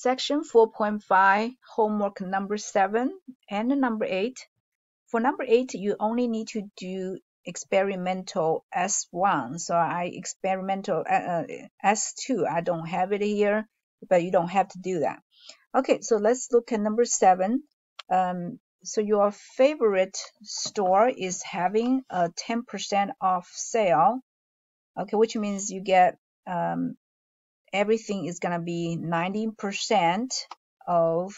section 4.5, homework number 7 and number 8. For number 8, you only need to do experimental S1. So I experimental uh, uh S2. I don't have it here, but you don't have to do that. Okay, so let's look at number 7. Um, so your favorite store is having a 10% off sale. Okay, which means you get um, everything is gonna be 90% of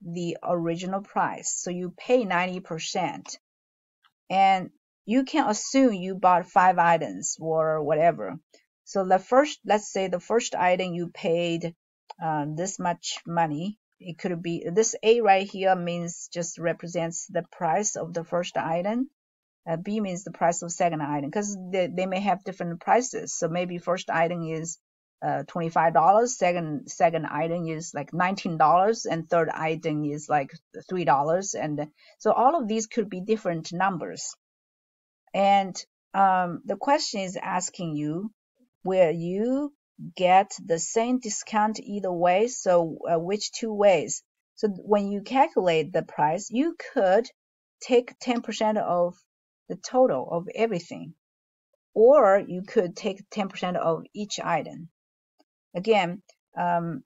the original price. So you pay 90%. And you can assume you bought five items or whatever. So the first, let's say the first item you paid uh, this much money. It could be this A right here means just represents the price of the first item. Uh, B means the price of second item because they, they may have different prices. So maybe first item is uh, $25. Second, second item is like $19 and third item is like $3. And so all of these could be different numbers. And um, the question is asking you, will you get the same discount either way? So uh, which two ways? So when you calculate the price, you could take 10% of the total of everything, or you could take 10% of each item. Again, um,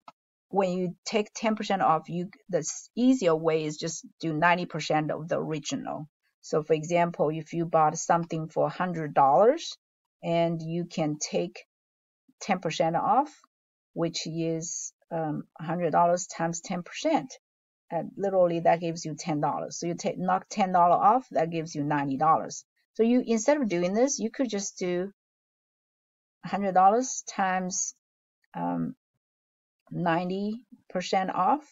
when you take 10% off, you the easier way is just do 90% of the original. So for example, if you bought something for $100 and you can take 10% off, which is um, $100 times 10%. And literally that gives you $10. So you take knock $10 off, that gives you $90. So you instead of doing this, you could just do $100 times um, 90% off.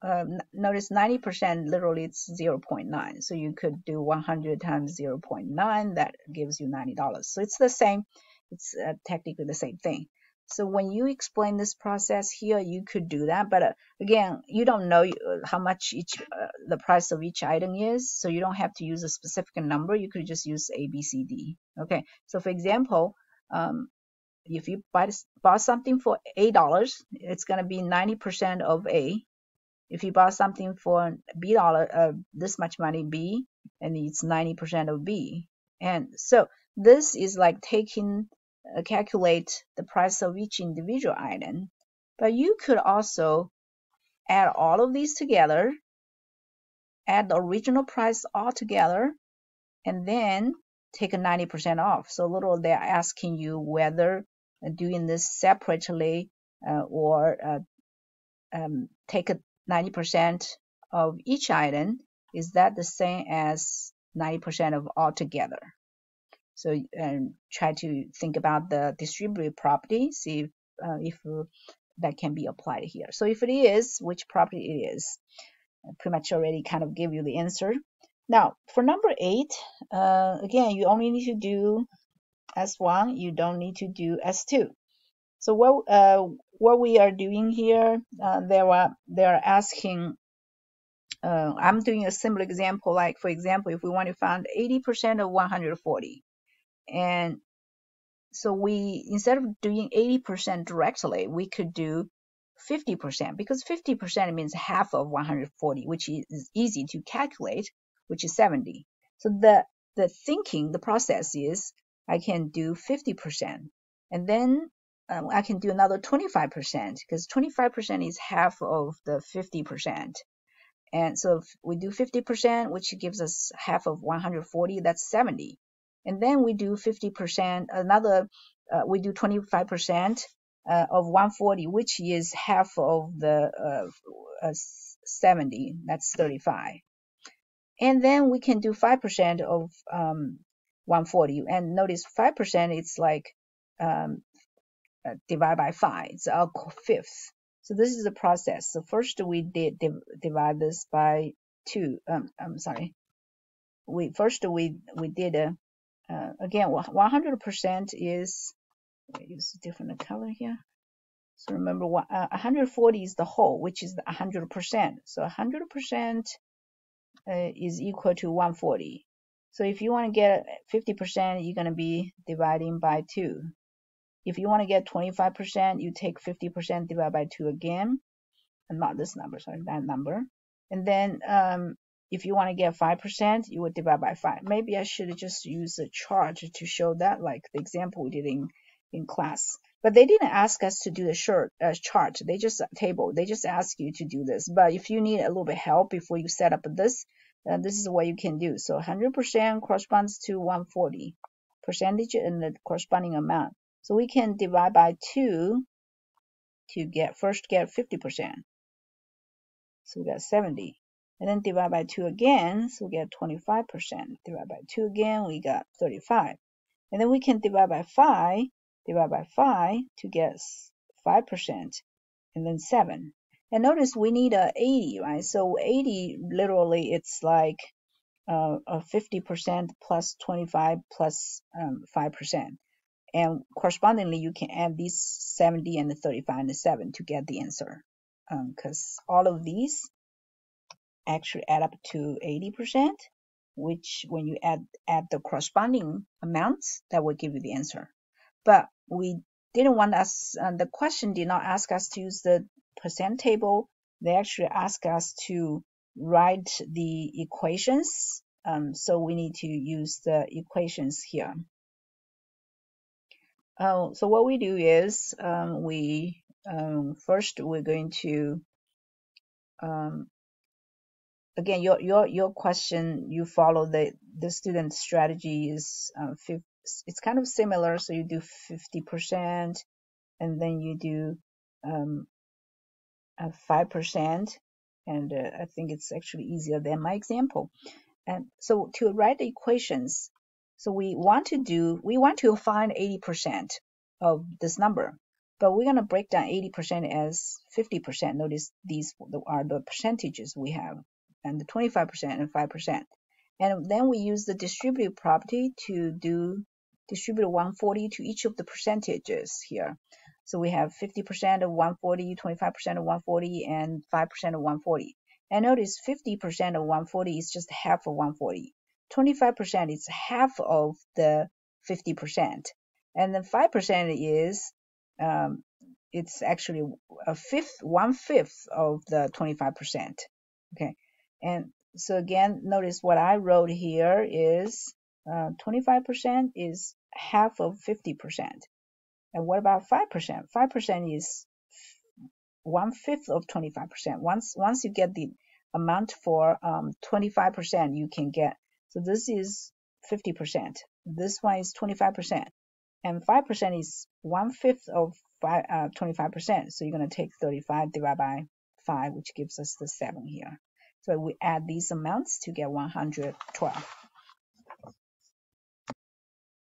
Uh, notice 90% literally it's 0.9. So you could do 100 times 0.9, that gives you $90. So it's the same, it's uh, technically the same thing. So when you explain this process here, you could do that. But uh, again, you don't know uh, how much each uh, the price of each item is, so you don't have to use a specific number. You could just use A, B, C, D. Okay. So for example, um, if you buy bought something for eight dollars, it's gonna be ninety percent of A. If you bought something for B dollar, uh, this much money B, and it's ninety percent of B. And so this is like taking uh, calculate the price of each individual item. But you could also add all of these together, add the original price all together, and then take a 90% off. So little they're asking you whether doing this separately uh, or uh, um, take 90% of each item, is that the same as 90% of all together? So um, try to think about the distributive property, see if, uh, if that can be applied here. So if it is, which property it is? I pretty much already kind of give you the answer. Now, for number eight, uh, again, you only need to do S1, you don't need to do S2. So what uh, what we are doing here, uh, they are they are asking. Uh, I'm doing a simple example, like for example, if we want to find 80% of 140, and so we instead of doing 80% directly, we could do 50% because 50% means half of 140, which is easy to calculate, which is 70. So the the thinking, the process is I can do 50%. And then um, I can do another 25% because 25% is half of the 50%. And so if we do 50%, which gives us half of 140, that's 70. And then we do 50%, another, uh, we do 25% uh, of 140, which is half of the uh, uh 70, that's 35. And then we can do 5% of um, 140. And notice 5% is like um, uh, divide by 5. It's a fifth. So this is the process. So first we did div divide this by 2. Um, I'm sorry. We First we, we did, a, uh, again, 100% is, use a different color here. So remember, uh, 140 is the whole, which is 100%. So 100% uh, is equal to 140. So if you want to get 50%, you're going to be dividing by 2. If you want to get 25%, you take 50% divided by 2 again, and not this number, sorry, that number. And then um, if you want to get 5%, you would divide by 5. Maybe I should just use a chart to show that, like the example we did in, in class. But they didn't ask us to do the short, uh, chart. They just table. They just ask you to do this. But if you need a little bit help before you set up this, uh, this is what you can do. So 100% corresponds to 140 percentage and the corresponding amount. So we can divide by 2 to get first get 50%. So we got 70. And then divide by 2 again, so we get 25%. Divide by 2 again, we got 35. And then we can divide by 5, divide by 5 to get 5%, and then 7. And notice we need a 80, right? So 80, literally, it's like uh, a 50% plus 25 plus, um, 5%. And correspondingly, you can add these 70 and the 35 and the 7 to get the answer. Because um, all of these actually add up to 80%, which when you add, add the corresponding amounts, that will give you the answer. But we didn't want us, uh, the question did not ask us to use the percent table. They actually ask us to write the equations. Um, so we need to use the equations here. Uh, so what we do is um, we um, first we're going to um, again, your your your question, you follow the the student strategy is uh, it's kind of similar. So you do 50%, and then you do um, 5%, and uh, I think it's actually easier than my example. And so to write the equations, so we want to do we want to find 80% of this number, but we're gonna break down 80% as 50%. Notice these are the percentages we have and the 25% and 5%. And then we use the distributive property to do distribute 140 to each of the percentages here. So we have 50% of 140, 25% of 140, and 5% of 140. And notice 50% of 140 is just half of 140. 25% is half of the 50%. And then 5% is, um, it's actually a fifth, one fifth of the 25%. Okay. And so again, notice what I wrote here is uh, 25% is half of 50%. And what about 5%? 5% is one fifth of 25%. Once, once you get the amount for um, 25%, you can get, so this is 50%. This one is 25%. And 5% is one fifth of five, uh, 25%. So you're going to take 35 divided by 5, which gives us the 7 here. So we add these amounts to get 112.